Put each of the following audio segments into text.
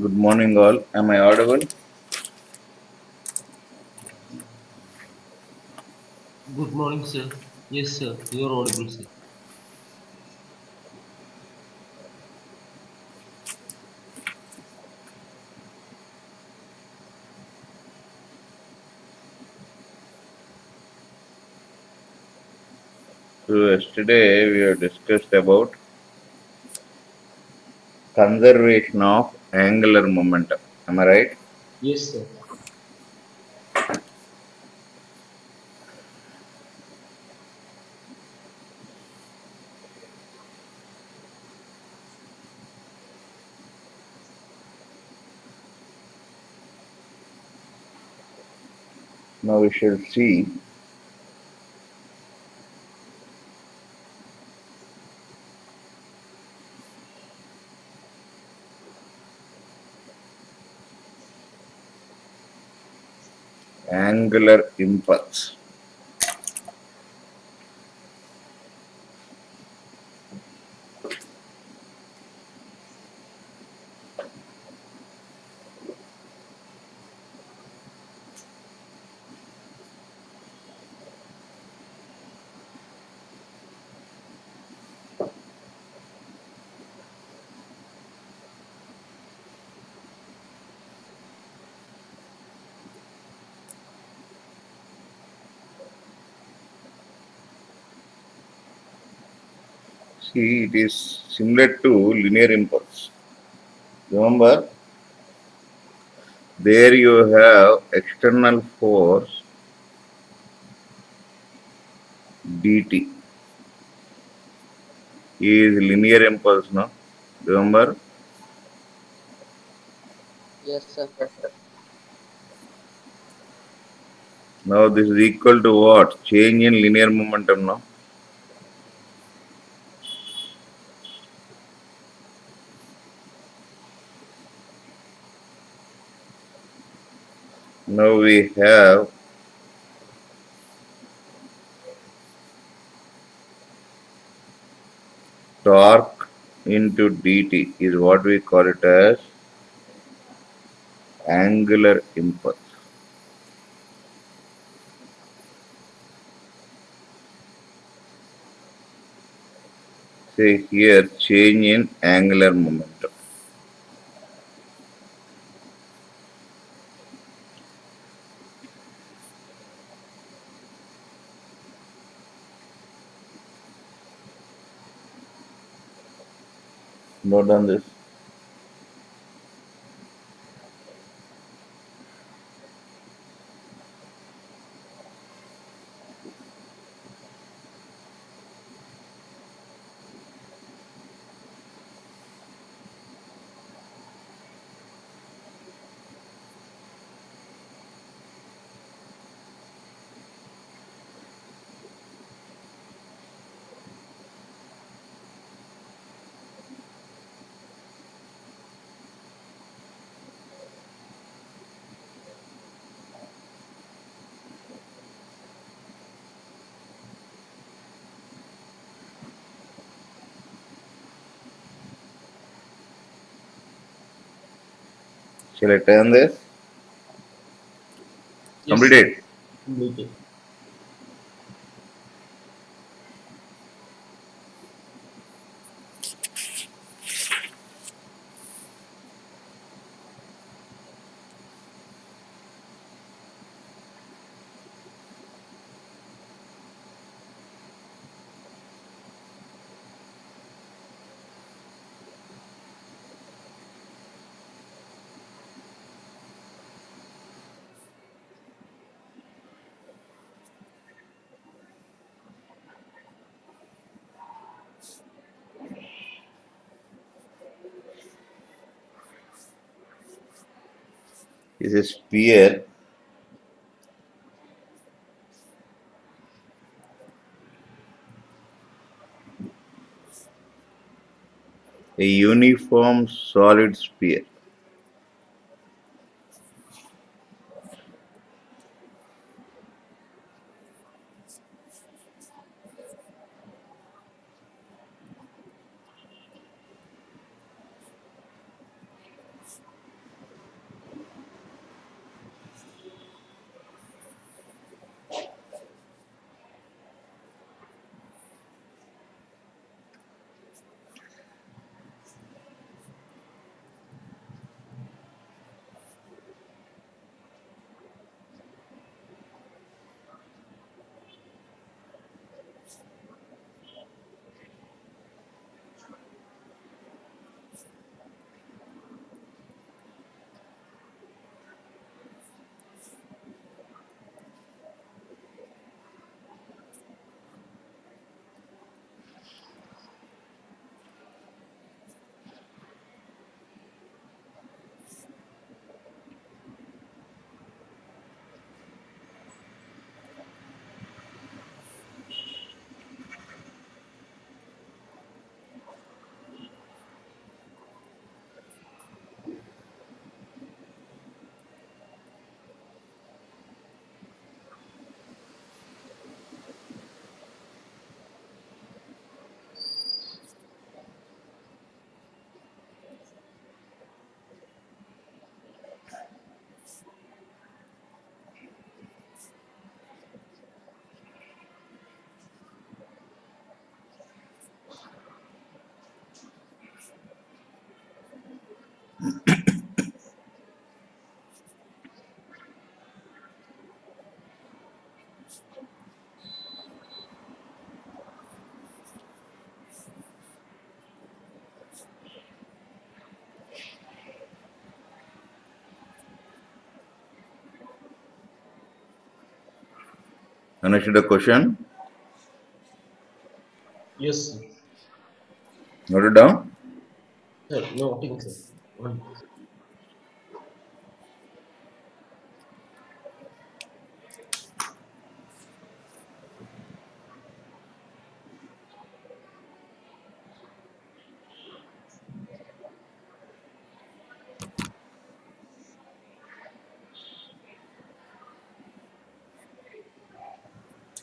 Good morning, all. Am I audible? Good morning, sir. Yes, sir. You are audible, sir. So, yesterday we have discussed about conservation of angular momentum. Am I right? Yes, sir. Now we shall see angular impulse. It is similar to linear impulse. Remember, there you have external force dt is linear impulse, no? Remember, Yes, sir. now this is equal to what? Change in linear momentum, no? Now we have torque into dt is what we call it as angular impulse. Say here change in angular momentum. Note on this. Shall I turn this? Yes, Completed. sir. Completed. Is a sphere. A uniform solid sphere Understood the question? Yes. Note it down. Sir, noting, sir. One.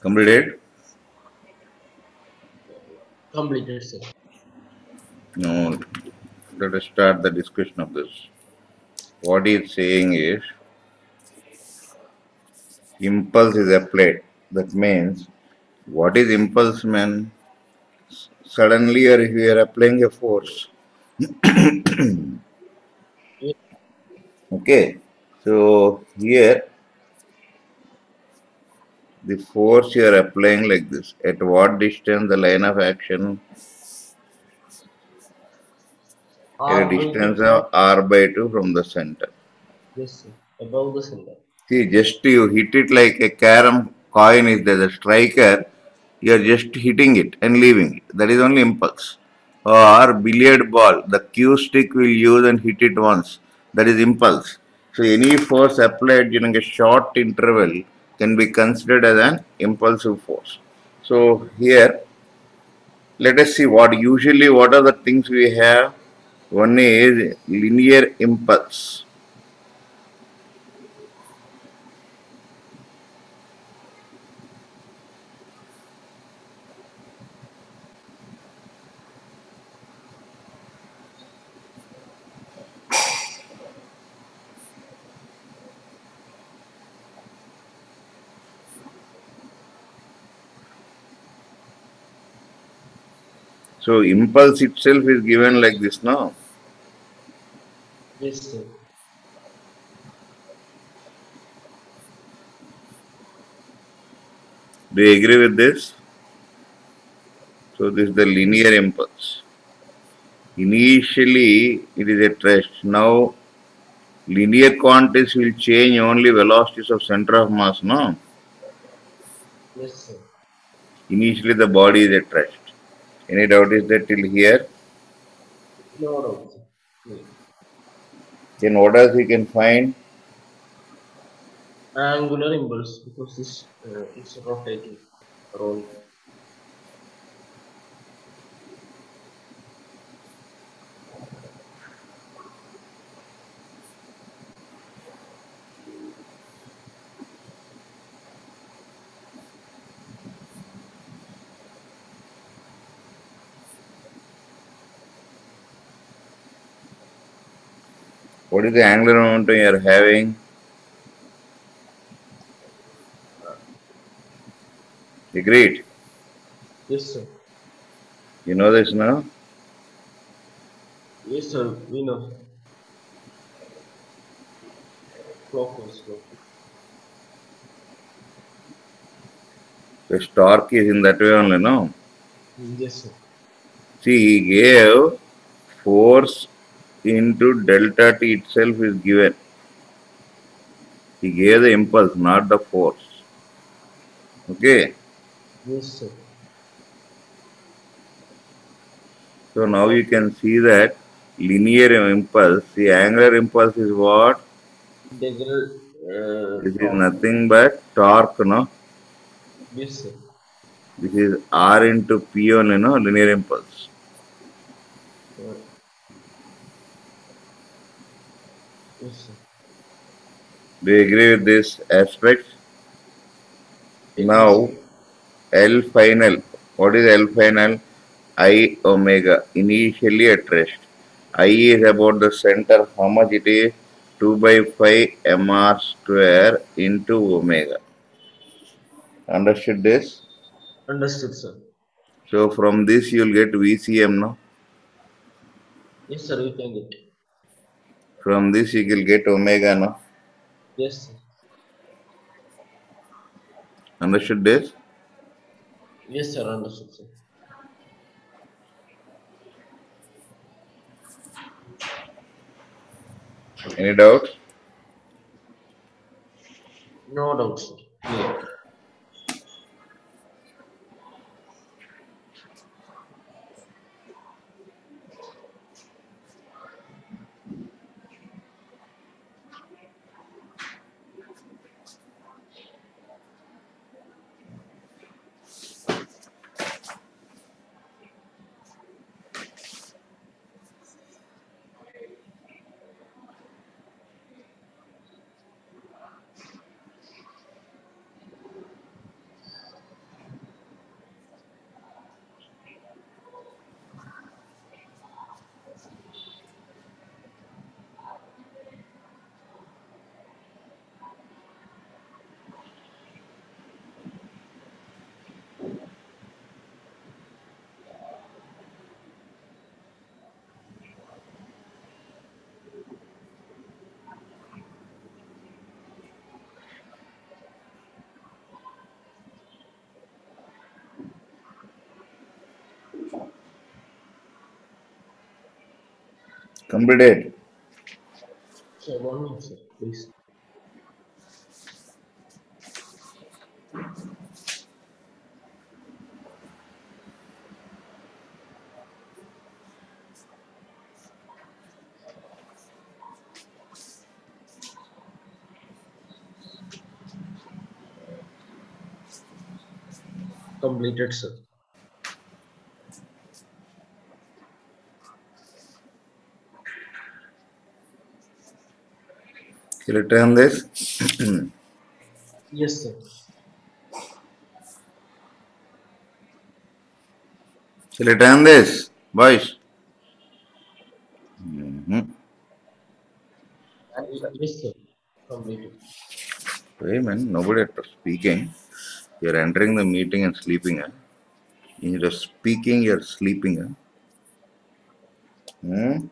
Completed? Completed, sir. No. Let us start the discussion of this. What he is saying is impulse is applied. That means what is impulse man? Suddenly you are you are applying a force. okay. So here the force you are applying like this. At what distance the line of action? At R a distance of r by 2 from the center. Yes, sir. Above the center. See, just you hit it like a carom coin is there, the striker, you are just hitting it and leaving it. That is only impulse. Or billiard ball, the cue stick will use and hit it once. That is impulse. So any force applied during a short interval can be considered as an impulsive force. So here, let us see what usually what are the things we have. One is linear impulse. So impulse itself is given like this now. Yes, sir. Do you agree with this? So this is the linear impulse. Initially it is at rest. Now linear quantities will change only velocities of center of mass, no? Yes, sir. Initially the body is at rest. Any doubt is there till here? No doubt. No. Then what else we can find? Angular impulse because this uh, it's rotating around. What is the angular momentum you are having? Agreed. Yes, sir. You know this now? Yes, sir. We know. Clockwise. The torque is in that way only, no? Yes, sir. See, he gave force into delta t itself is given. He gave the impulse, not the force. Okay. Yes, sir. So now you can see that linear impulse, the angular impulse is what? Integral. Uh, This is nothing but torque, no? Yes, sir. This is R into P only, no? Linear impulse. Uh, yes, sir. Do you agree with this aspect? Now, L final. What is L final? I omega. Initially at rest. I is about the center. How much it is? 2 by 5 mr square into omega. Understood this? Understood, sir. So from this you will get VCM now. Yes, sir. We can get. From this you will get omega now. Yes, sir. Understood this? Yes, sir. Understood, sir. Any doubt? No doubt, sir. Clear. Completed. Sir. Completed, sir. Shall I turn this? Yes, sir. Shall I turn this, boys? Mhm. Yes, sir. Completed. Wait a minute, nobody is speaking. You're entering the meeting and sleeping. Huh? Instead of speaking, you're sleeping. Huh? Hmm?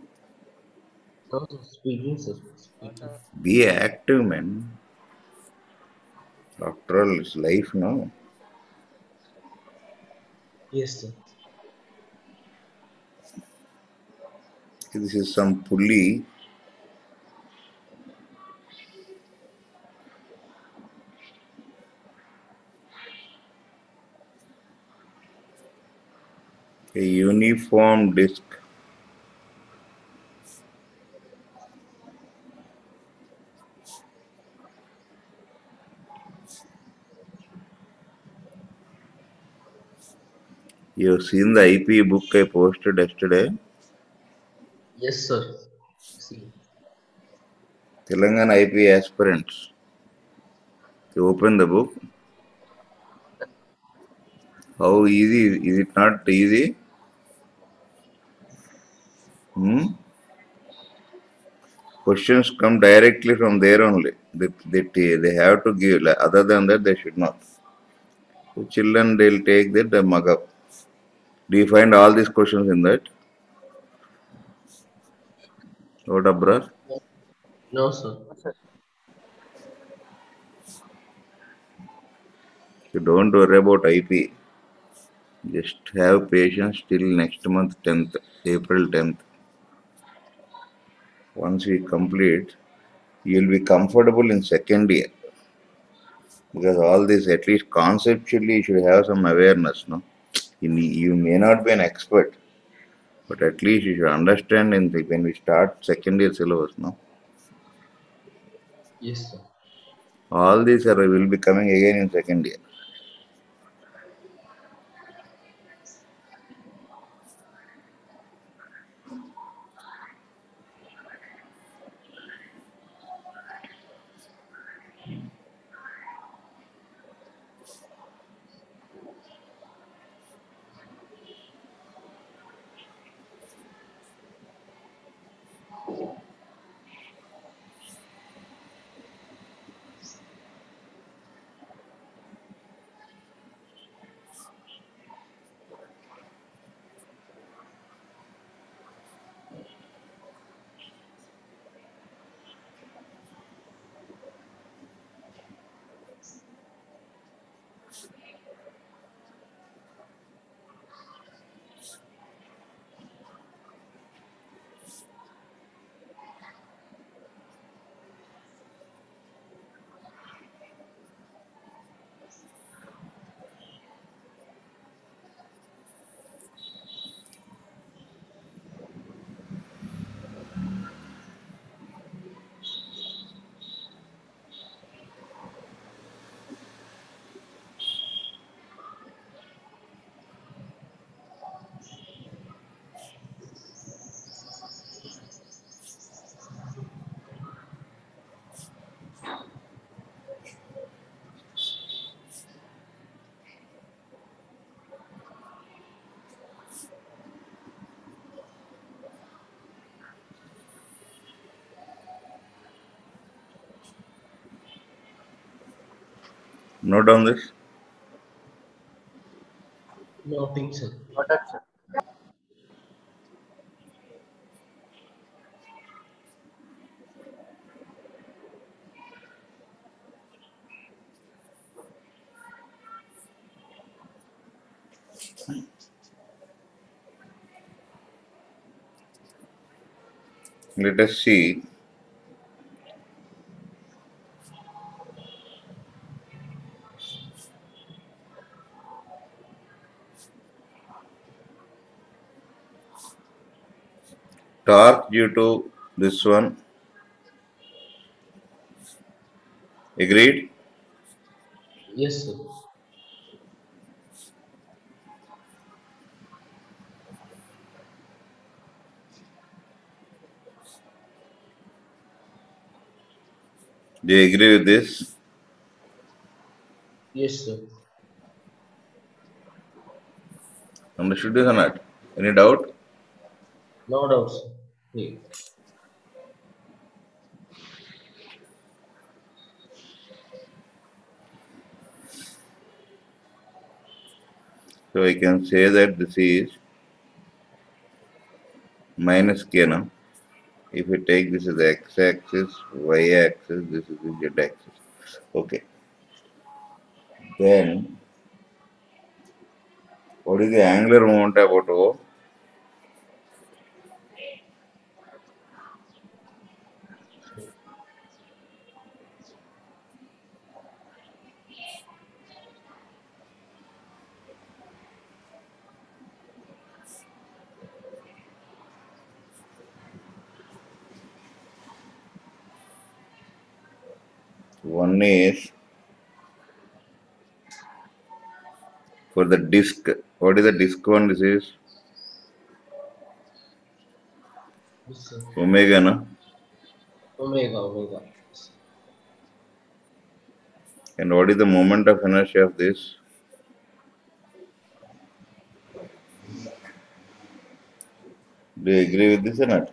No, sir, speaking, sir. Speaking. Be active, man. After all, it's life, no? Yes, sir. This is some pulley. A uniform disc. You've seen the IP book I posted yesterday. Yes, sir. See. Telangana IP aspirants. You open the book. How easy is it not easy? Hmm? Questions come directly from there only. They, they, they have to give. Other than that, they should not. So children, they'll take that, they mug up. Do you find all these questions in that? What up, bruh? No, sir. You don't worry about IP. Just have patience till next month, 10th, April 10th. Once we complete, you'll be comfortable in second year. Because all this, at least conceptually, you should have some awareness, no? You, may- not be an expert, but at least you should understand in the, when we start second year syllabus, no? Yes, sir. All these are will be coming again in second year. Note down this. Nothing, sir. Let us see. Torque due to this one. Agreed? Yes, sir. Do you agree with this? Yes, sir. Understood this or not? Any doubt? No doubts. So I can say that this is minus k now. If you take this as the x-axis, y-axis, this is the z-axis. Okay. Then, what is the angular moment about O? Is for the disk. What is the disk one? This is omega, no? Omega, omega. And what is the moment of inertia of this? Do you agree with this or not?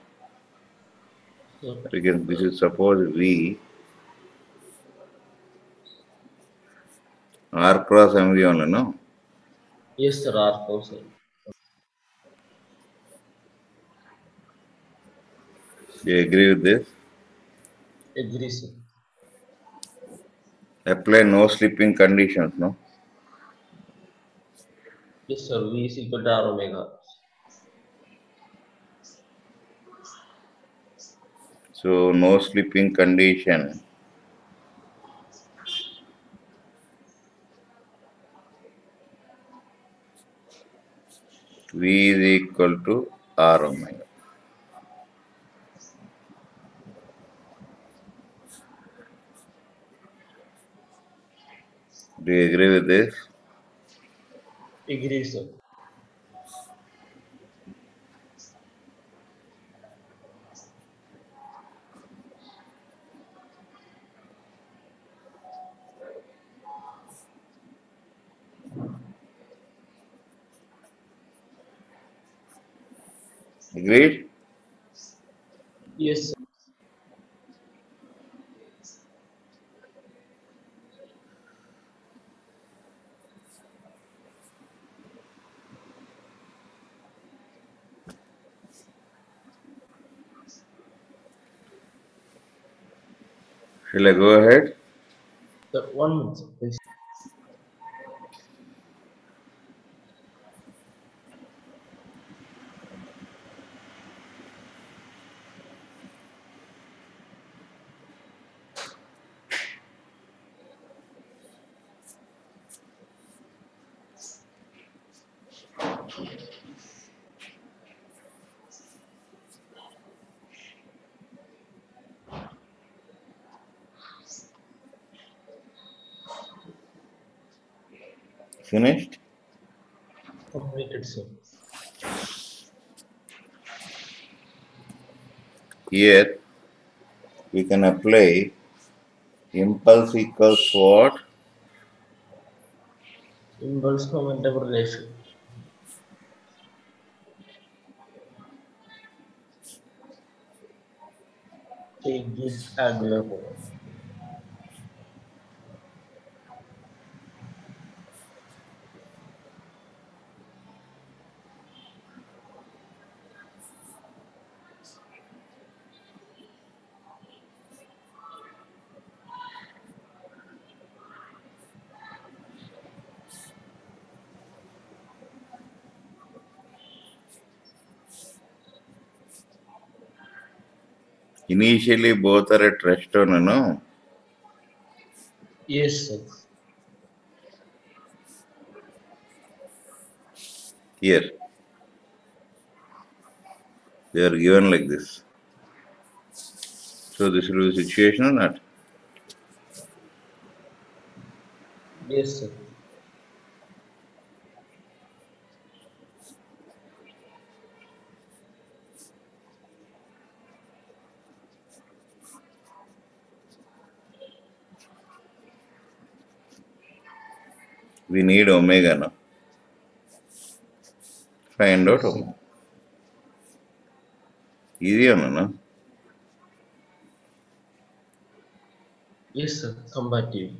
Sir. Again, this is suppose V R cross MV only, no? Yes, sir. R four, sir. Do you agree with this? Agree, sir. Apply no slipping conditions, no? Yes, sir. V is equal to R omega. So no slipping condition. V is equal to R omega. Do you agree with this? Agree, sir. Agreed? Yes, sir. Shall I go ahead? Sir, one minute, please. Finished? Completed, sir. Here we can apply impulse equals what? Impulse momentum relation. Take this angular moment. Initially, both are at rest on, no? Yes, sir. Here. They are given like this. So this will be the situation or not? Yes, sir. We need omega now. Find out Yes, sir. omega. Easy or no? Yes, sir. Combative.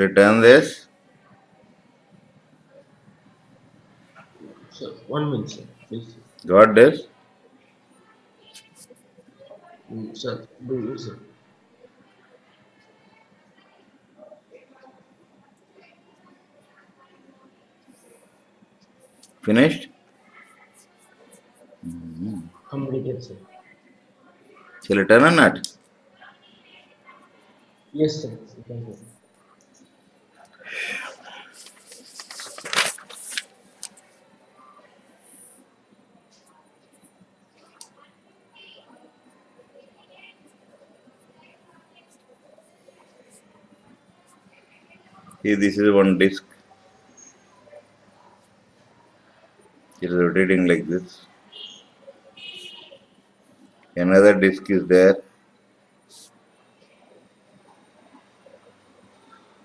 Shall I turn this? Sir, one minute, sir. Please. Got this? Mm, sir, do sir. Finished? Completed, sir. Shall I turn or not? Yes, sir. See, this is one disc. It is rotating like this. Another disc is there.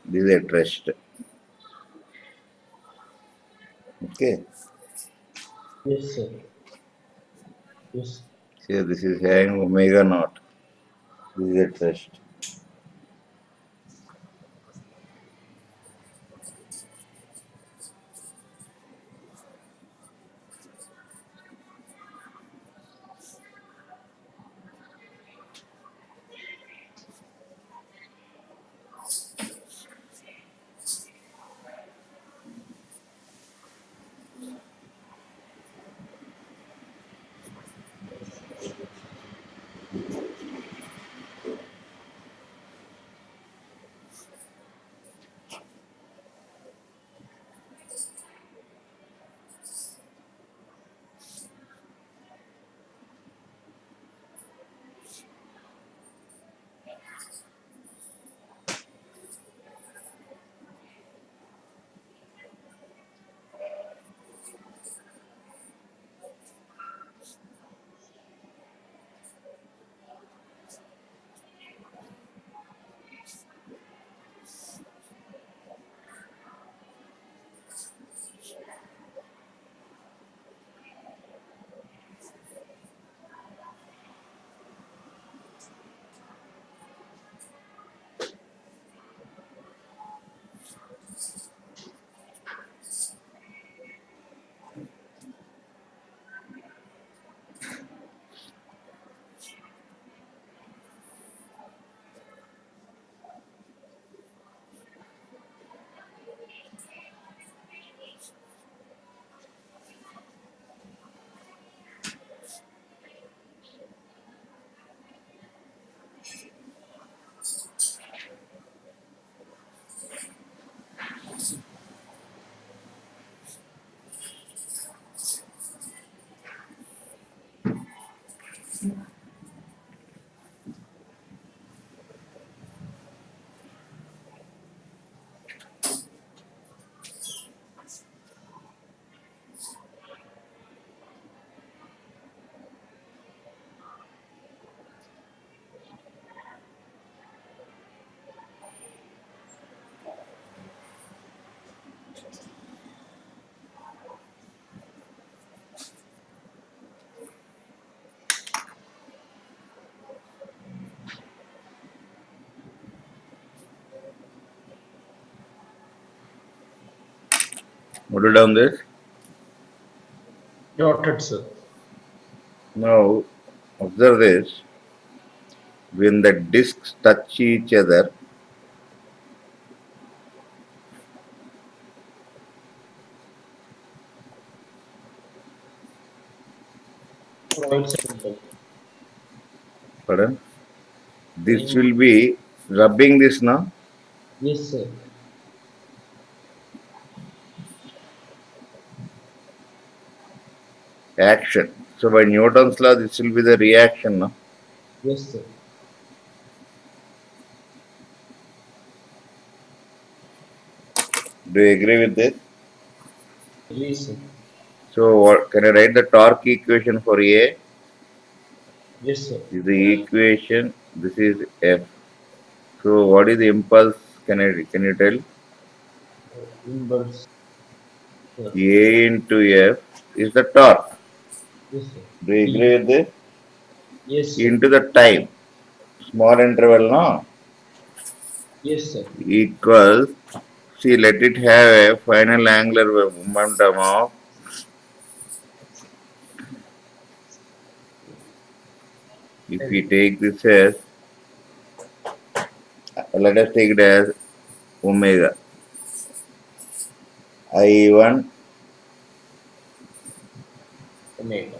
This is at rest. Okay. Yes, sir. Yes. See, this is having omega naught. This is at rest. Yeah. Note down this. Noted, sir. Now, observe this. When the discs touch each other, pardon, this hmm. will be rubbing this now. Yes, sir. Action. So by Newton's law, this will be the reaction now. Yes, sir. Do you agree with this? Yes, sir. So what, can I write the torque equation for A? Yes, sir. This is the equation. This is F. So what is the impulse? Can I can you tell? Impulse. A into F is the torque. Yes, sir. Do you agree with this? Yes, sir. Into the time. Small interval no? Yes, sir. Equals. See, let it have a final angular momentum of if we take this as let us take it as omega i1 Omega.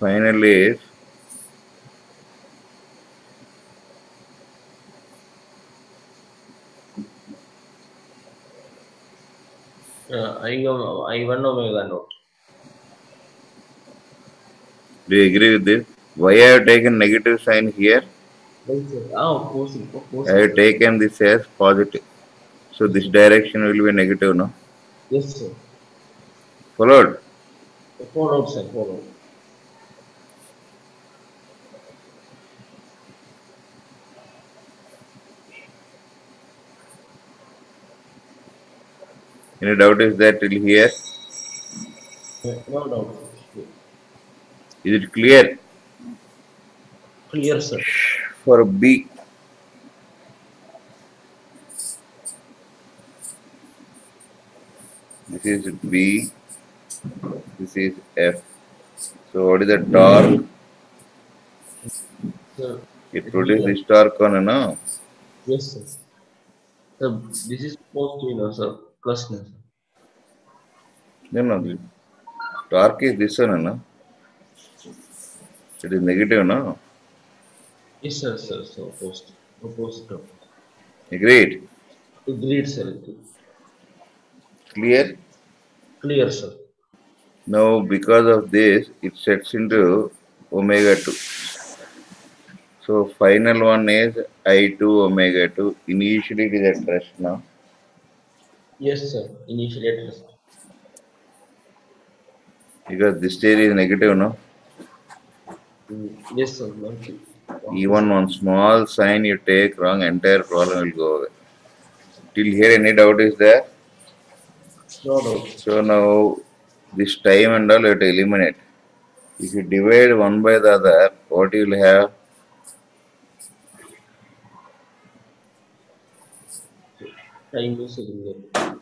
final is Uh, I, I one omega note. Do you agree with this why I have taken negative sign here Right, sir. Ah, opposing. Opposing. I have taken this as positive so this direction will be negative no Yes, sir. followed Followed, sir. Followed. any doubt is there till here No doubt. Is it clear Clear, sir. for B this is B this is F so what is the torque Sir. it produces this torque on no Yes, sir. Sir, this is positive, no, sir. Plus, no, sir. no no torque is this one no it is negative no Yes, sir, sir. So, opposed. Opposed. no. agreed Agreed, sir. clear Clear, sir. now because of this it sets into omega 2 so final one is i2 omega 2 initially it is at rest now Yes, sir. Initially at rest. because this state is negative no Mm, Yes, sir. Okay. even one small sign you take wrong entire problem will go away till here any doubt is there No doubt. so now this time and all you have to eliminate if you divide one by the other what you will have Time is eliminated.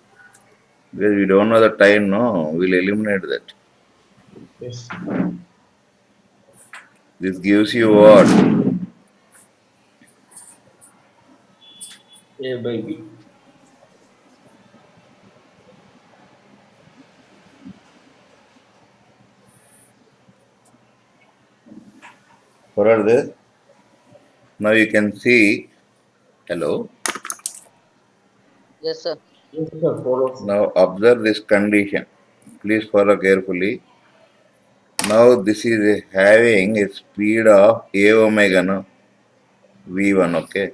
because we don't know the time no we'll eliminate that Yes. This gives you what A by B. What this? Now you can see, hello. Yes, sir. Yes, sir. Follows. Now observe this condition. Please follow carefully. Now this is having a speed of a omega no? v1 okay.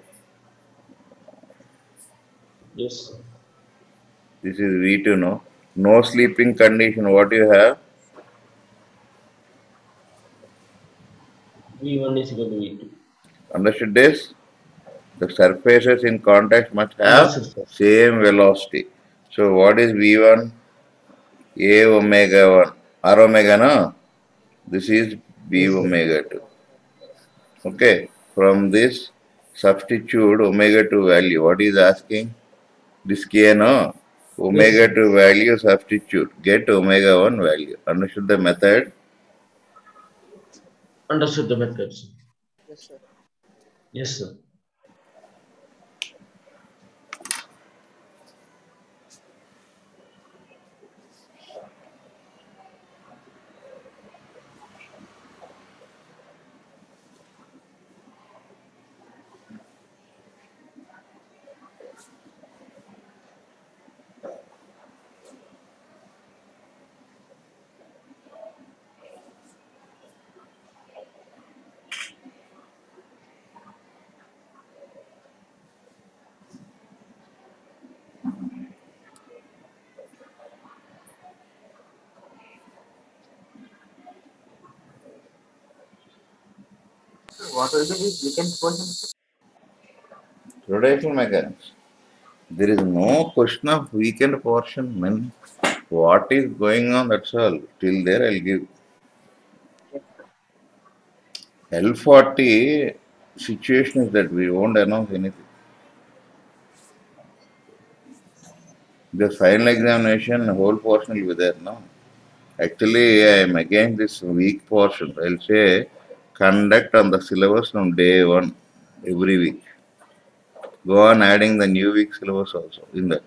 Yes. This is v2 no. No sleeping condition. What you have? V1 is equal to V2. Understood this? The surfaces in contact must have sir. same velocity. So what is v1? A omega 1. R omega, no? This is B omega 2. Okay. From this, substitute omega 2 value. What is asking? This K, no? Omega sir. 2 value substitute. Get omega 1 value. Understood the method? Understood the method, sir. Yes, sir. Yes, sir. Rotational mechanics. There is no question of weekend portion. Man, what is going on? That's all. Till there, I'll give. L40 situation is that we won't announce anything. The final examination, whole portion will be there now. Actually, I am against this week portion. I'll say conduct on the syllabus from day one, every week. Go on adding the new week syllabus also in that.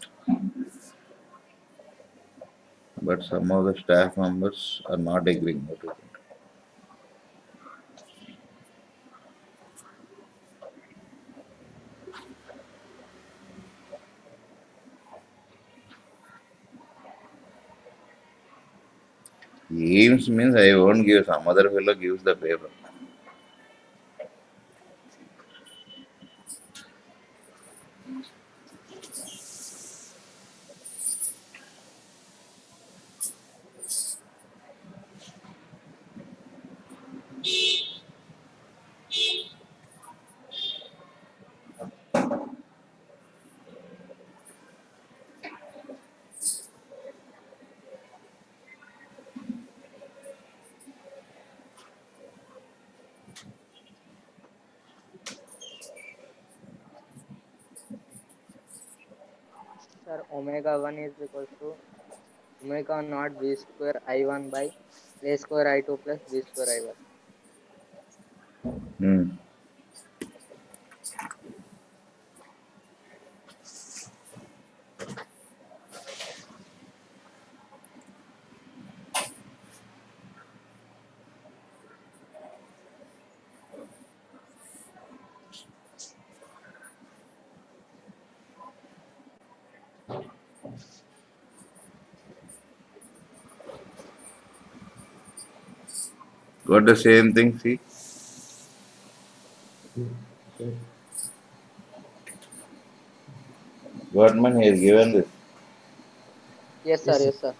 But some of the staff members are not agreeing. Aims means I won't give, some other fellow gives the paper. Sir omega one is equal to omega naught B square I one by A square I two plus B square I one Got the same thing, see? Okay. Government has given this. Yes, sir. Yes, sir.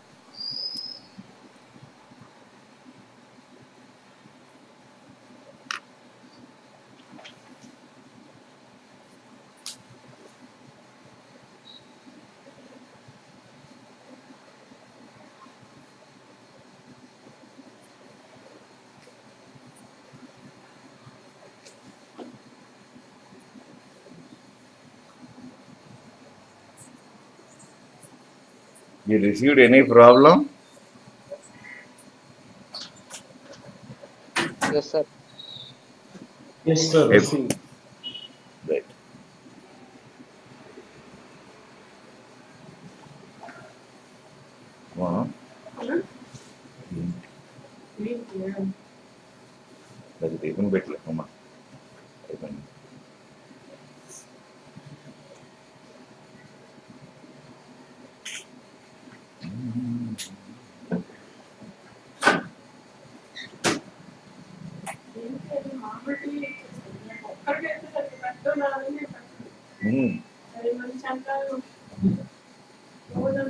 You received any problem? Yes, sir. Yes, sir. If- encantado. Yo voy a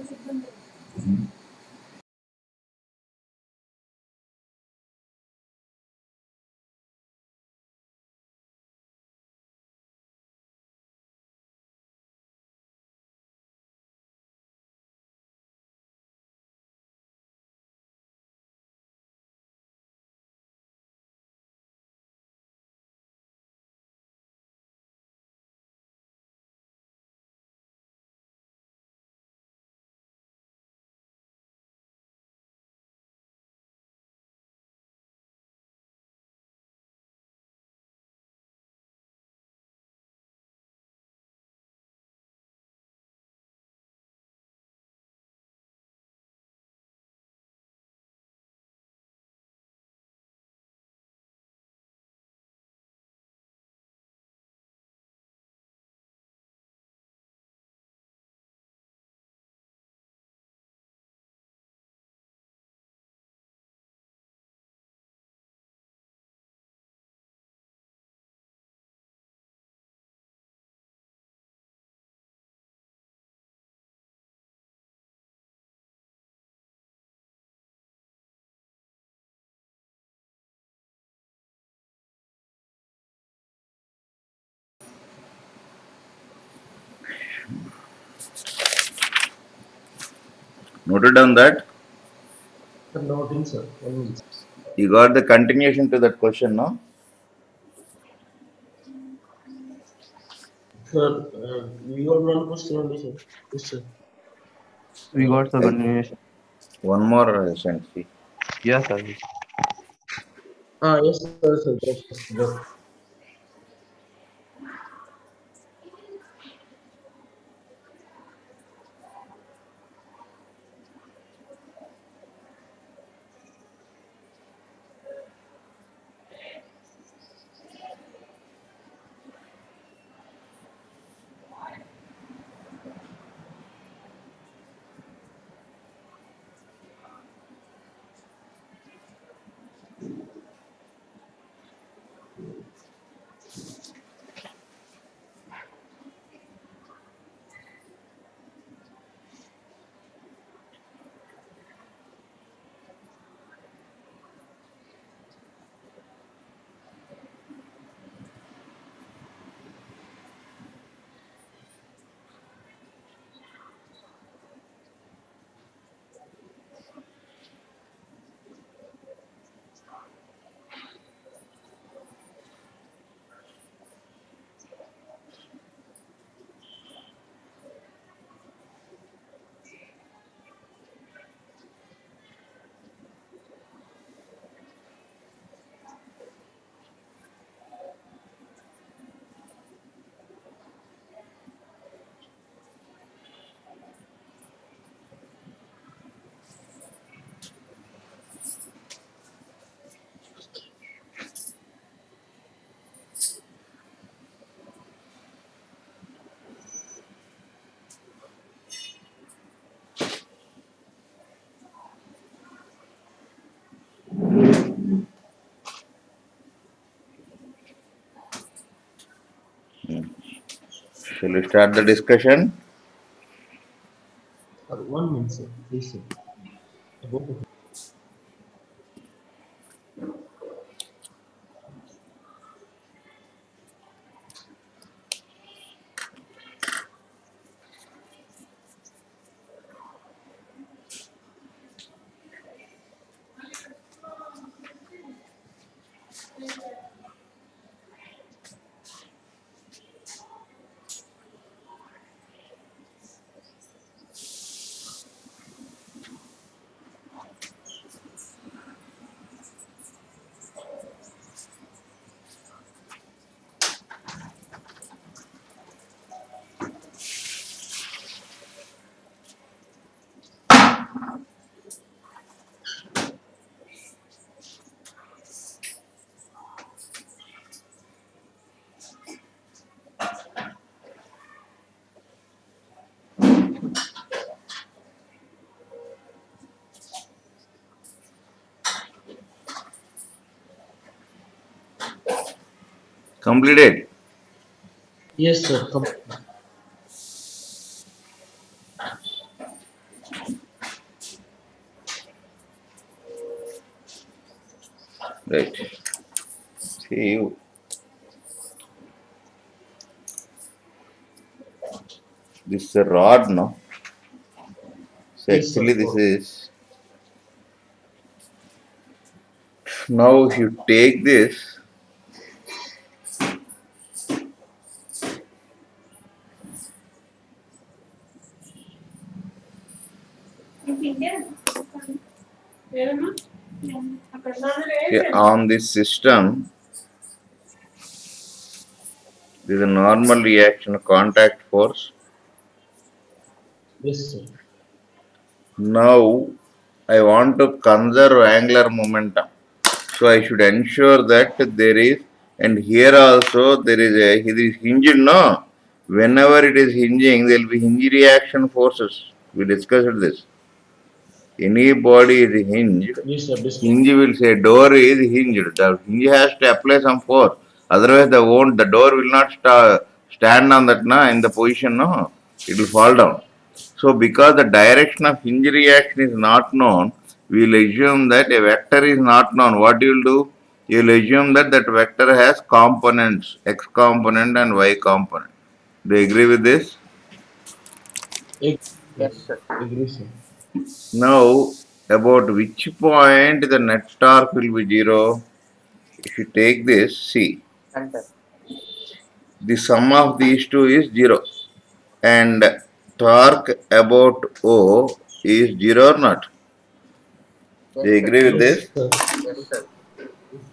Noted down that? Sir, noting, sir. One. You got the continuation to that question, no? Sir, uh, we got one question only, sir. Yes, sir. We got the continuation. One more uh, sentence. see. Yes, sir. Ah, yes, sir, sir. Yes, sir. Shall we start the discussion? Sir, one minute. Please. Completed. Yes, sir. Right. See you. This is a rod, no? So actually this is now if you take this okay, on this system this is a normal reaction contact force Yes, sir. Now I want to conserve angular momentum. So I should ensure that there is, and here also there is a, it is hinged, no? Whenever it is hinging, there will be hinge reaction forces. We discussed this. Any body is hinged, Yes, sir. This hinge will say door is hinged. The hinge has to apply some force. Otherwise, the won't the door will not sta- stand on that na in the position. No, it will fall down. So, because the direction of hinge reaction is not known, we will assume that a vector is not known. What you will do? You will assume that that vector has components, x component and y component. Do you agree with this? Yes, sir. Agree, sir. Now, about which point the net torque will be zero? If you take this, see, Center. the sum of these two is zero, and torque about O is zero or not? Yes, Do you sir. agree with this? Yes.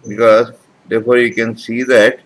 Because therefore you can see that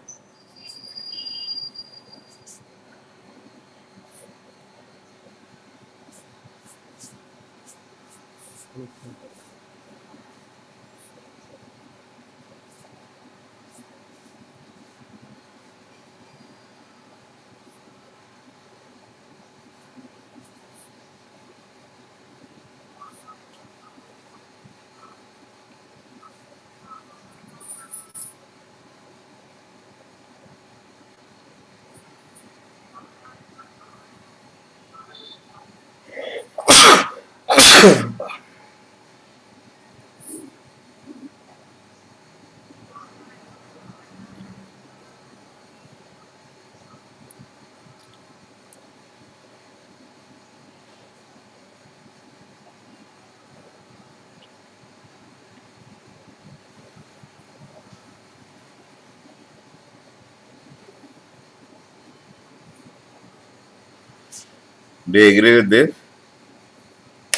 do you agree with this?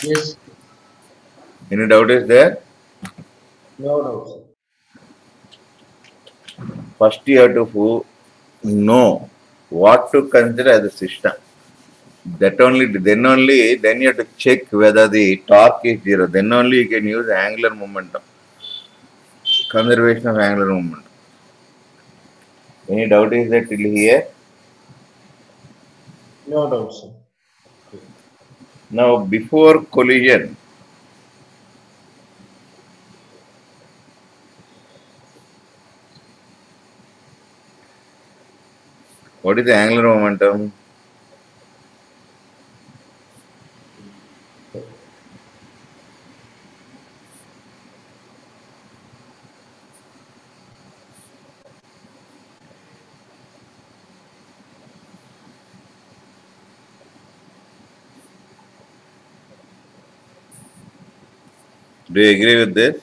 Yes. Any doubt is there? No doubt. First you have to know what to consider as a system. That only then only then you have to check whether the torque is zero. Then only you can use angular momentum. Conservation of angular momentum. Any doubt is there till here? No doubt, sir. Now before collision, what is the angular momentum? Do you agree with this?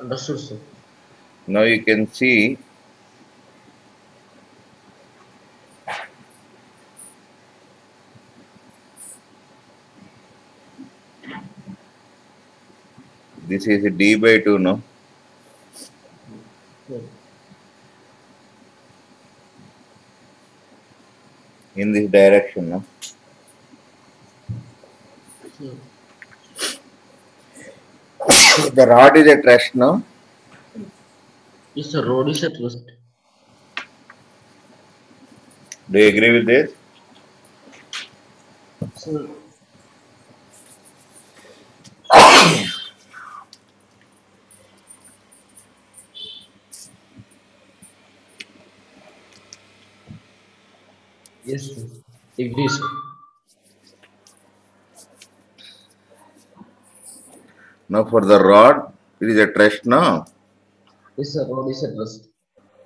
Understood, sir. Now you can see this is a d by 2 no in this direction no. The rod is at rest now. Yes, sir. Rod is at rest. do you agree with this Sir. Yes, sir. Agree, sir. Now for the rod it is at rest no Yes, sir. Rod is a rest.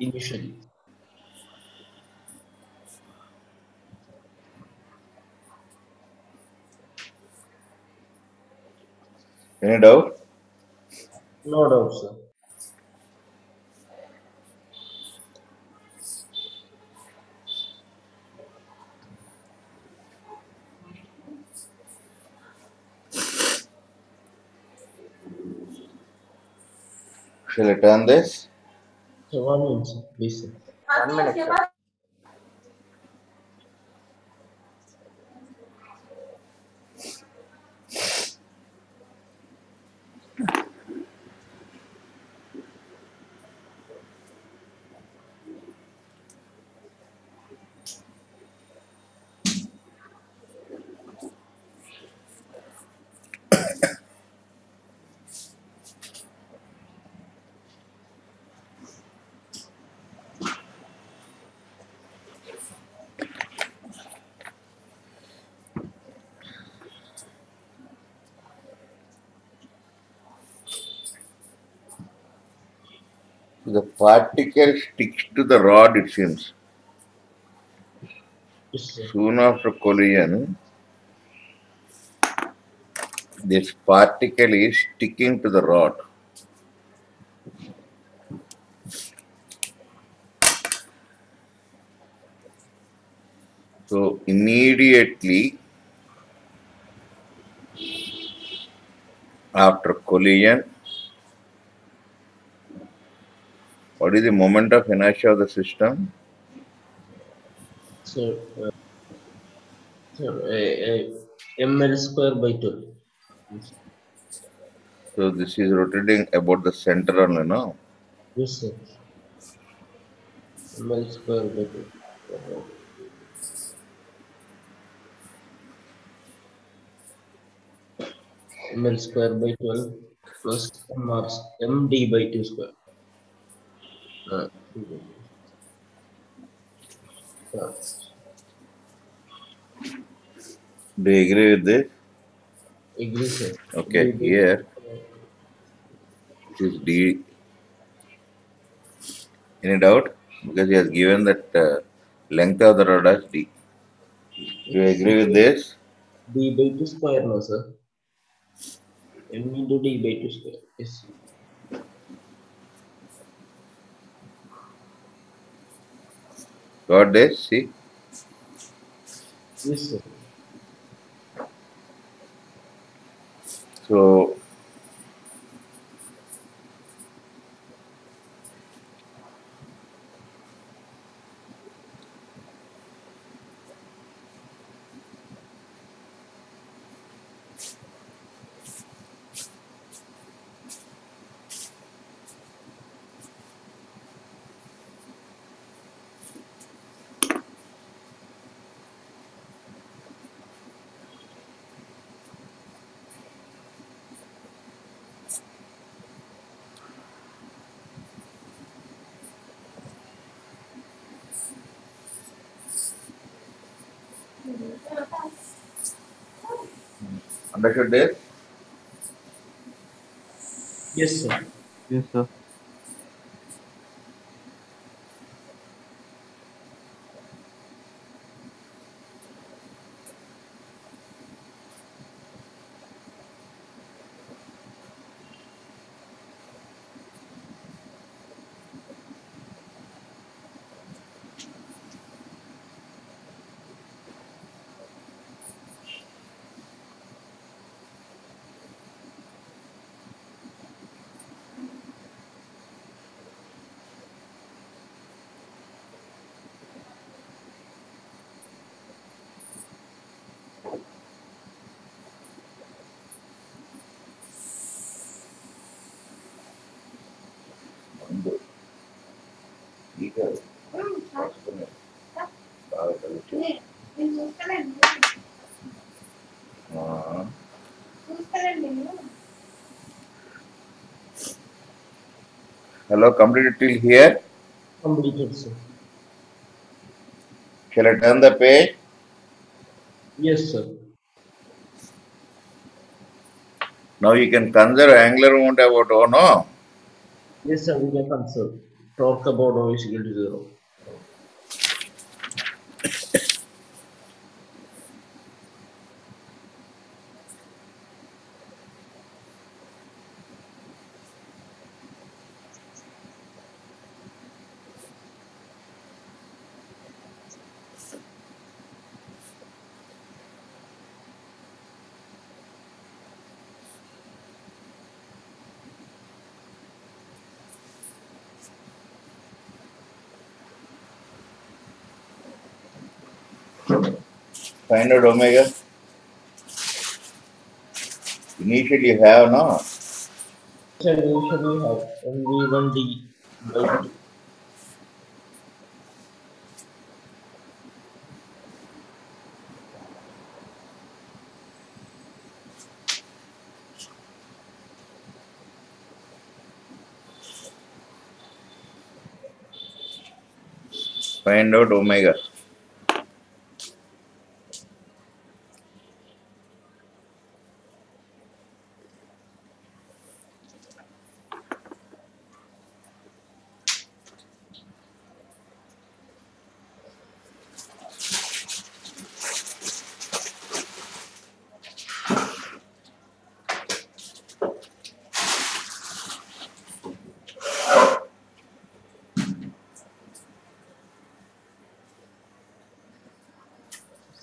Initially. any doubt No doubt, sir. Shall i turn particle sticks to the rod it seems soon after collision, this particle is sticking to the rod. So immediately after collision, what is the moment of inertia of the system? So, uh, so uh, uh, ml square by 12. So this is rotating about the center only, no? Yes, sir. ml square by 12. ml square by 12 plus mr md by 2 square. Uh, uh, Do you agree with this? agree, sir. Okay, by- here it is D. Any doubt? Because he has given that uh, length of the rod as D. Do you agree with this? d by 2 square, no, sir. m into d by 2 square. Yes. Got this? See? Yes, sir. So understood this? Yes, sir. Yes, sir. Hello, completed till here. Completed, sir. Shall I turn the page? Yes, sir. Now you can consider angular moment about oh no. Yes, sir. We can consider. Torque about O is equal to 0. Find out omega. Initially you have no. Initially have MV1D by 2. Find out omega.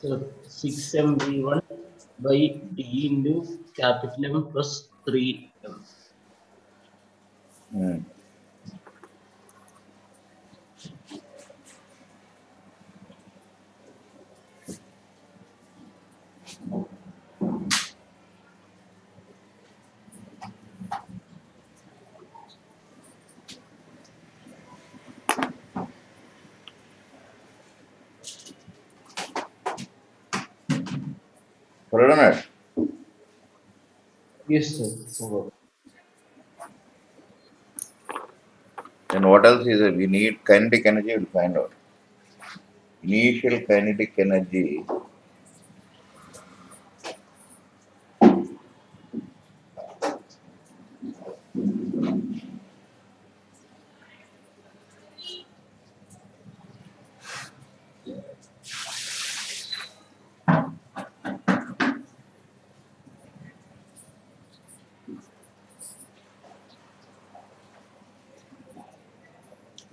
So 6mv1 by d into capital M plus 3m. Hmm. Pradhanat, Yes, sir. So, then what else We need kinetic energy, we'll find out. Initial kinetic energy.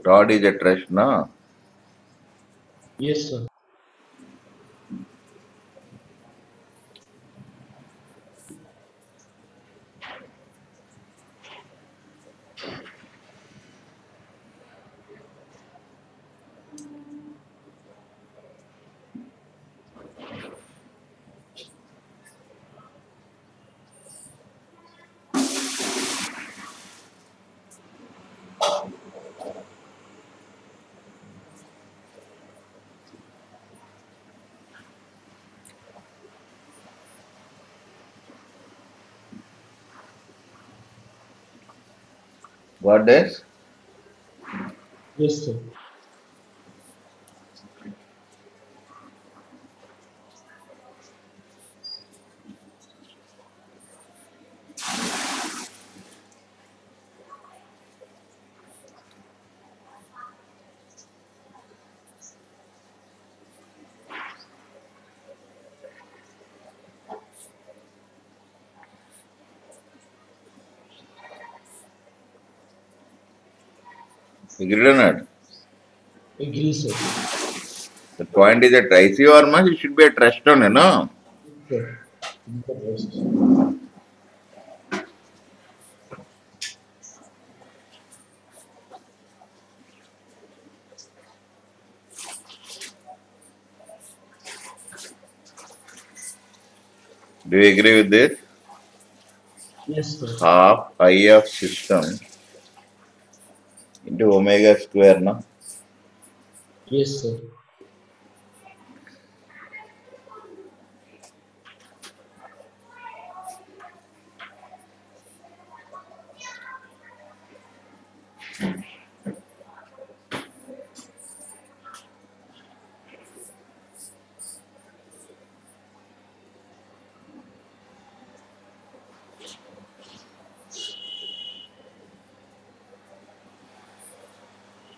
Rod is at rest, no? yes, sir. What this? Yes, sir. Agreed or not? Agree, sir. The point is at ICO mass, it should be a rest only, no? Sir. Yes. Do you agree with this? Yes, sir. Half I of system into omega square, no? Yes, sir.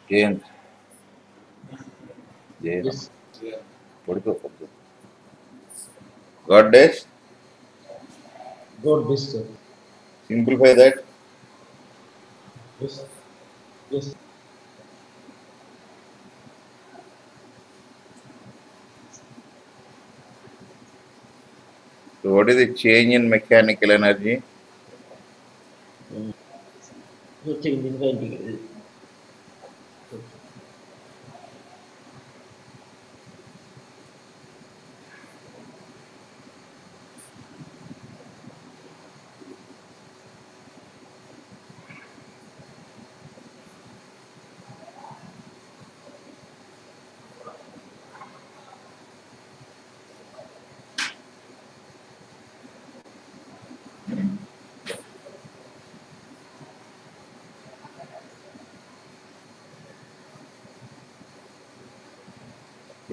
James. James. Yes. పడుకో పడుకో Got this? Got this, sir. Simplify that. Yes. Yes. So what is the change in mechanical energy? So change in kinetic.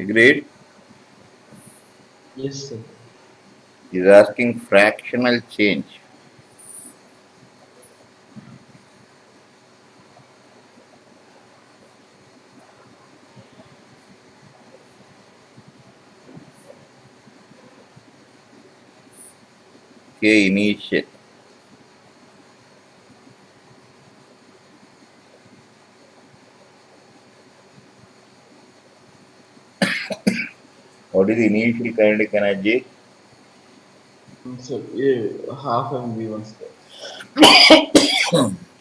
Agreed? Yes, sir. He's asking fractional change. K initial. Is initial kinetic energy? Mm, Sir, yeah, half MV1 square.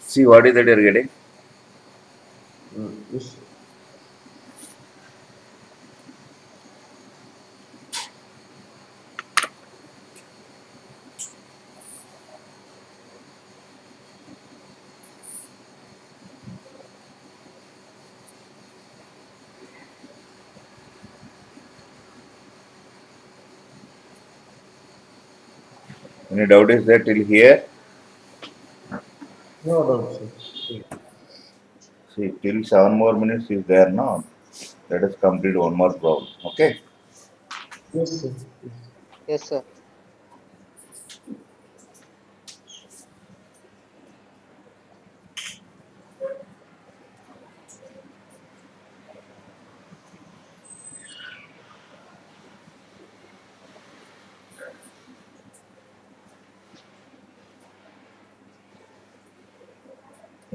See what is that you're getting? Any doubt is there till here? No doubt, sir. See, till seven more minutes is there now. Let us complete one more problem. Okay? Yes, sir. Yes. Yes, sir.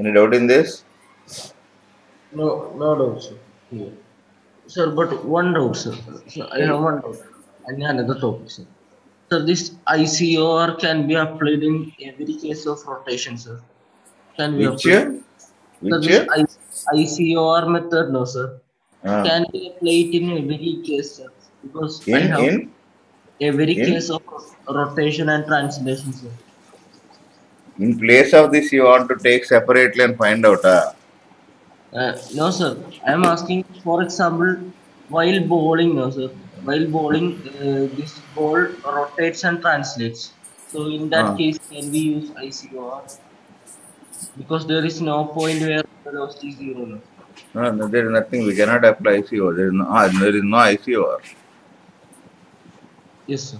Any doubt in this? No, no doubt, sir. Yeah. Sir, but one doubt, sir. sir I have one doubt. And another topic, sir. Sir, this ICOR can be applied in every case of rotation, sir. Can be Which applied. year? Sir, Which this year? I- ICOR method, no, sir. Ah, Can be applied in every case, sir. Because I in, have in, every in? case of rotation and translation, sir. In place of this you want to take separately and find out. Ah. Uh, no, sir. I am asking, for example, while bowling, no, sir. While bowling, uh, this ball rotates and translates. So in that Ah. case, can we use ICOR? Because there is no point where velocity is zero. No? No, no, there is nothing. We cannot apply ICO. There is no, ah, there is no ICO. Yes, sir.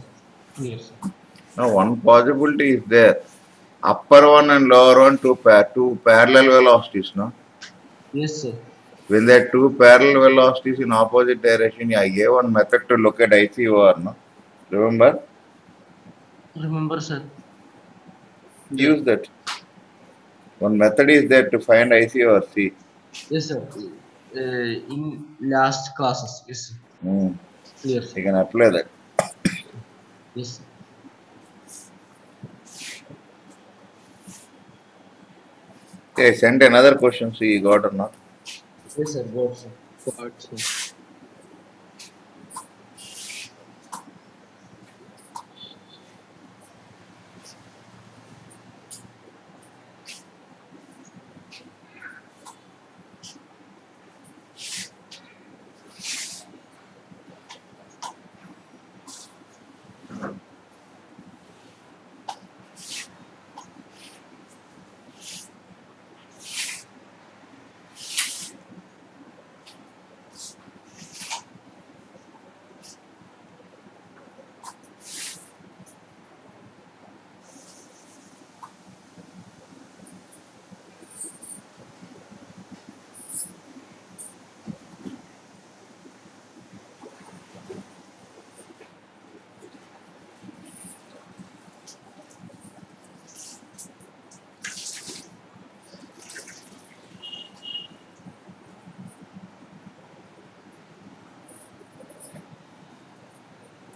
Yes, sir. Now, one possibility is there. Upper one and lower one, two, pa- two parallel velocities, no? Yes, sir. When there are two parallel velocities in opposite direction, I gave one method to look at ICOR, no? Remember? Remember, sir. Use that. One method is there to find ICOR. See. Yes, sir. Uh, in last classes. Yes, sir. Hmm. Clear, sir. You can apply that. Yes, sir. Okay, send another question. See, you got or not? Yes, sir. Got, sir. Got, sir.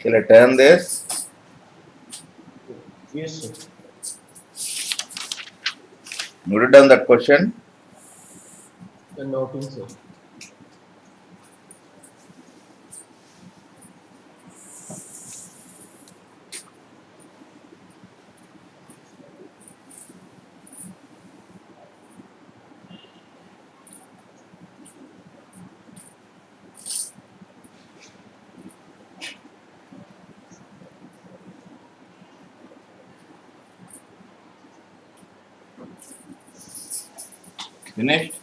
Shall I turn this? Yes, sir. Note down that question. Noting, sir. Finished? One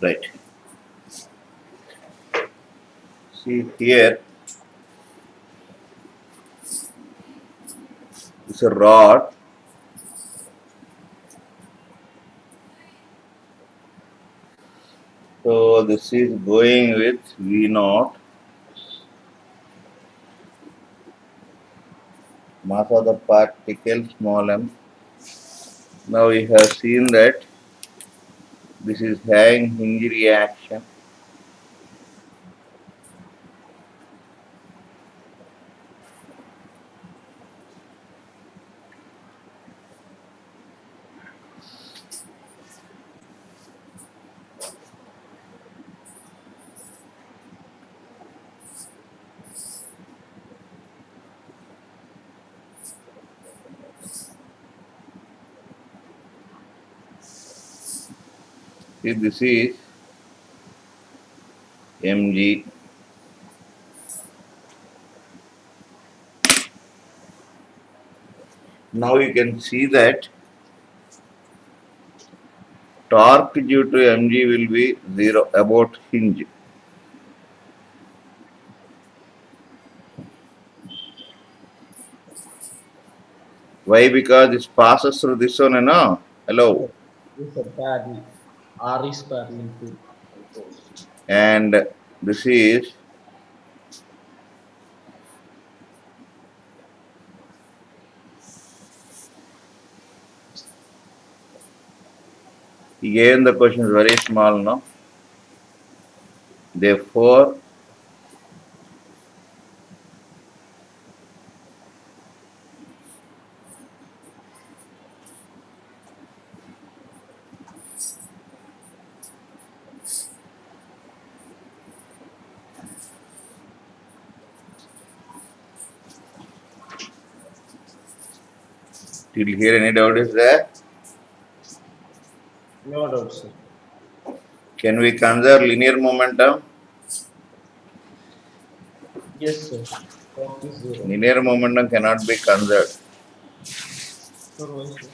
Right. See here, it's a rod. So this is going with V naught. Mass of the particle small m. Now we have seen that this is having hinge reaction. See, this is mg. Now you can see that torque due to mg will be zero about hinge. Why? Because this passes through this one, know. Hello. R is parallel to and this is again the question is very small no? Therefore till here any doubt is there No doubt, sir. can we conserve linear momentum Yes, sir. Torque is zero. linear momentum cannot be conserved Sir, why, sir?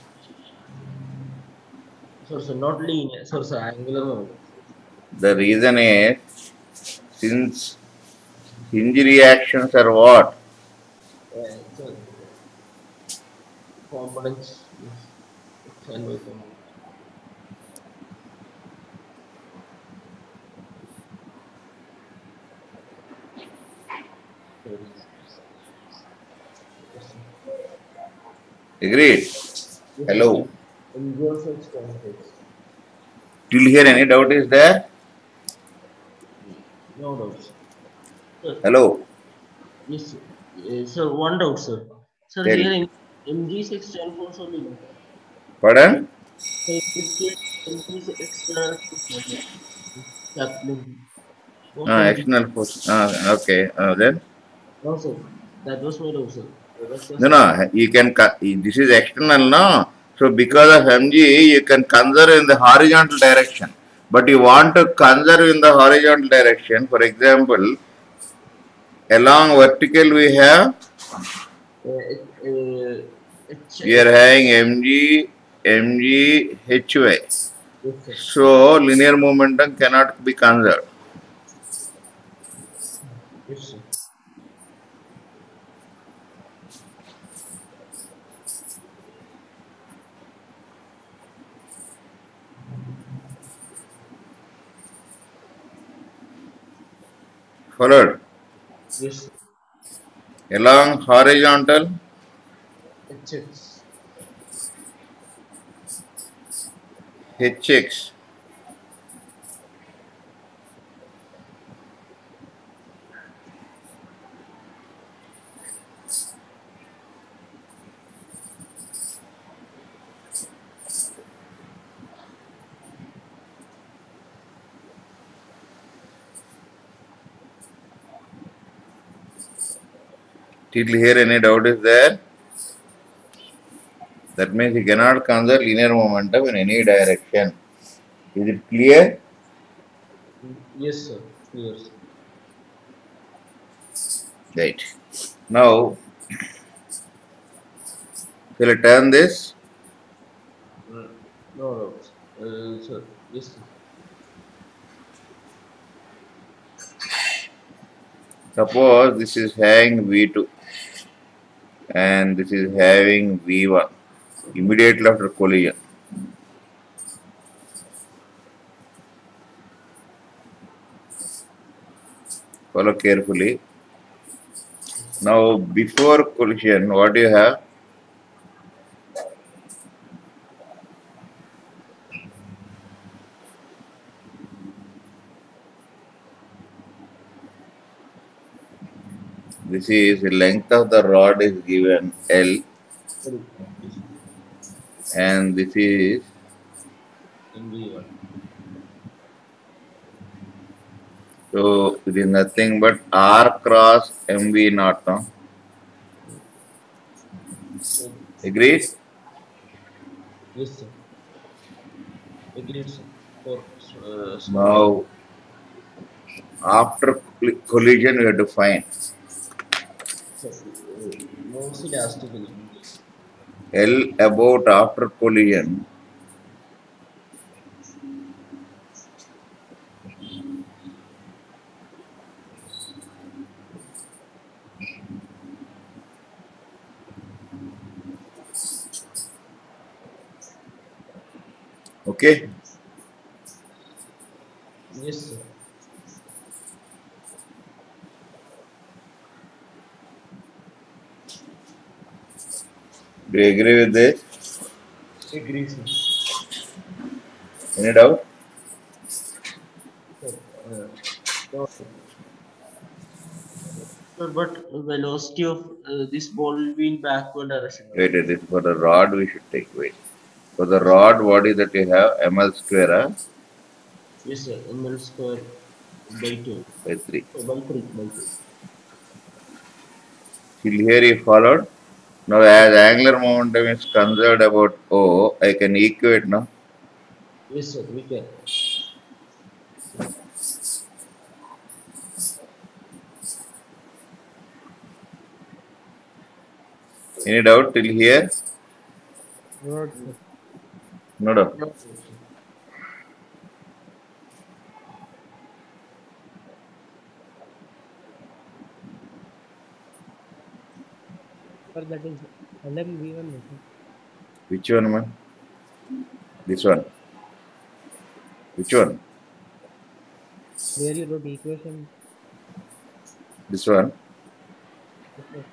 Sir, sir, not linear. Sir, sir, angular momentum. The reason is since hinge reactions are what? Sir, components. And Y components. Sorry. Yes, sir. Agreed. Hello. sir. Endure such components. Till here any doubt is there? No doubt, sir. Sir, Hello. Yes, sir. Uh, sir, one doubt, sir. Sir, Tell. here M- MG6 stands for solid. Pardon? Sir, it says MG6 stands for solid. Chaplain. What Ah, MG external force. Ah, okay. Ah, then? No, sir. That was my doubt, sir. That was just- No, no. You can. co- This is external, no. So because of mg, you can conserve in the horizontal direction. But you want to conserve in the horizontal direction. For example, along vertical we have Uh, it, uh, it we are having mg, mg, hy. Sir. So linear momentum cannot be conserved. Yes. Followed. Yes. Along horizontal, HX. hx. Till here any doubt is there? That means you cannot conserve linear momentum in any direction. Is it clear? Yes, sir. Clear. Right. Now, shall I turn this? Uh, no sir. Uh, sir, yes, sir. Suppose this is having V2 and this is having V1 immediately after collision. Follow carefully. Now, before collision, what do you have? This is the length of the rod is given L. and this is In V1. so it is nothing but R cross MV naught. No? Agreed? yes, sir. Agreed, sir. For, uh, Now, after collision, we have to find uh. L about after collision. Okay, do you agree with this? Agree, sir. Any doubt? Sir, uh, but velocity of uh, this ball will be in backward direction. Wait, it is for the rod we should take. Wait. For the rod, what is that you have? ml square huh? Yes, sir. ml square by 2. by 3. Oh, by 3. By 2. Till here you followed. Now as angular momentum is conserved about O, I can equate now. Yes, sir. We can. Any doubt till here? Not, sir. No doubt. No, sir. Sir, that is LMV1, sir. Which one, man? This one. Which one? Where you wrote equation. This one. Okay. Okay,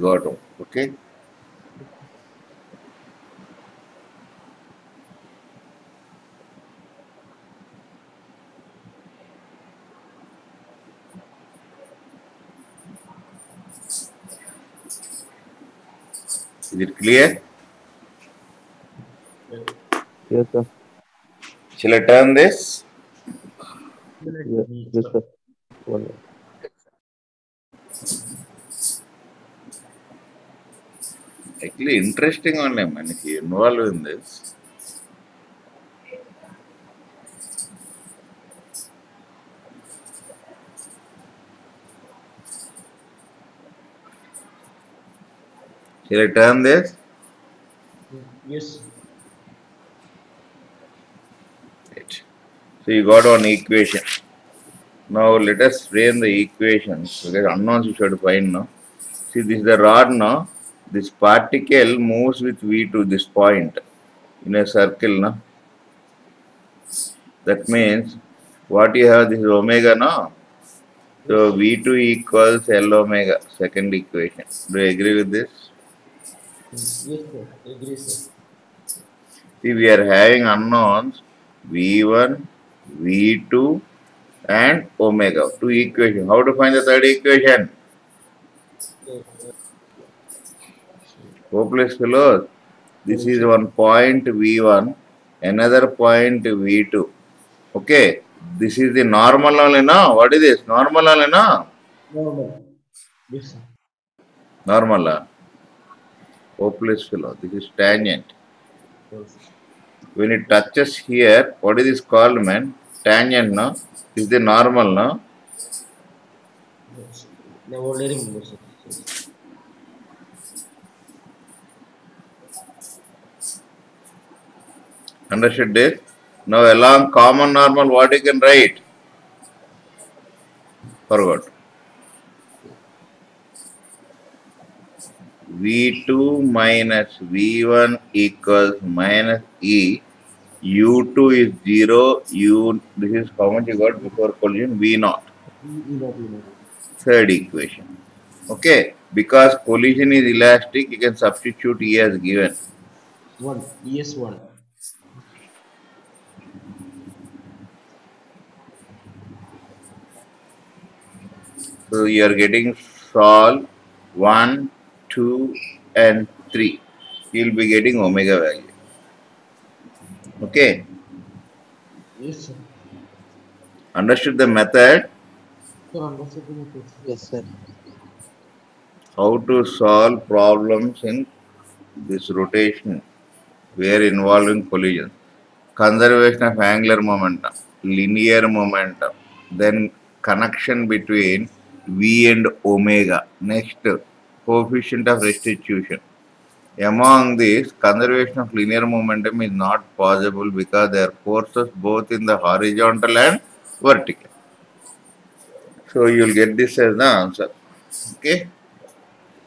correct. We got O. Okay. Is it clear? Yes, sir. Shall I turn this? Yes, yes sir. One minute. Actually, interesting only, you involved in this. Shall I turn this? Yes. Right. So you got one equation. Now let us frame the equations because unknowns you should find now. See this is the rod now. This particle moves with V to this point in a circle now. That means what you have this is omega now. So V2 equals L omega, second equation. Do you agree with this? Yes, sir. Agree, sir. See, we are having unknowns V1, V2, and omega. Two equations. How to find the third equation? Yes, sir. Hopeless fellows. This is one point V1, another point V2. Okay. This is the normal only now. What is this? Normal only now. Normal. Yes, sir. Normal. ah. hopeless fellow. This is tangent. Yes. When it touches here, what is this called, man? Tangent, no? Is the normal, no? Yes. Now only remember, sir. Understood this? Now along common normal, what you can write? Forgot. V2 minus V1 equals minus E. U2 is 0. U, this is how much you got before collision? V0. E- E not E. Third equation. Okay. Because collision is elastic, you can substitute E as given. One. ES one. So you are getting sol 1, 2 and 3. You will be getting omega value. Okay. Yes, sir. Understood the method? Sir, understood the method. Yes, sir. How to solve problems in this rotation where involving collision. Conservation of angular momentum, linear momentum, then connection between V and omega. Next, coefficient of restitution. Among these, conservation of linear momentum is not possible because there are forces both in the horizontal and vertical. So you will get this as the answer. Okay.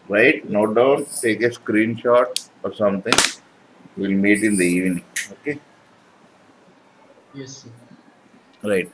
Right? Note down, take a screenshot or something. We'll meet in the evening. Okay. Yes, sir. Right.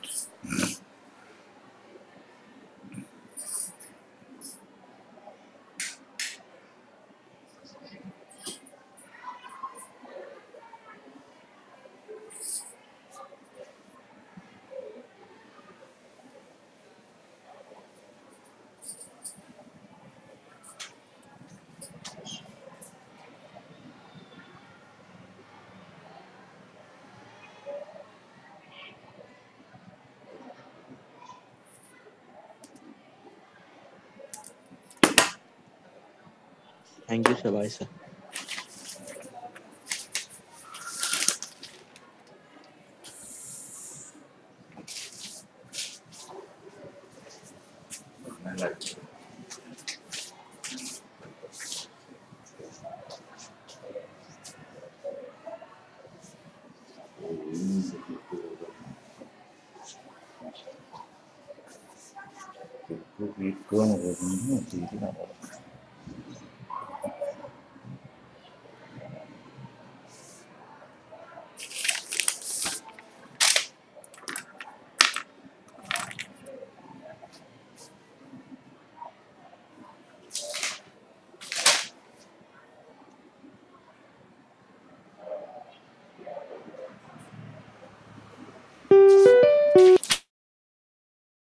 Kebajsa. Como eu não digo nada.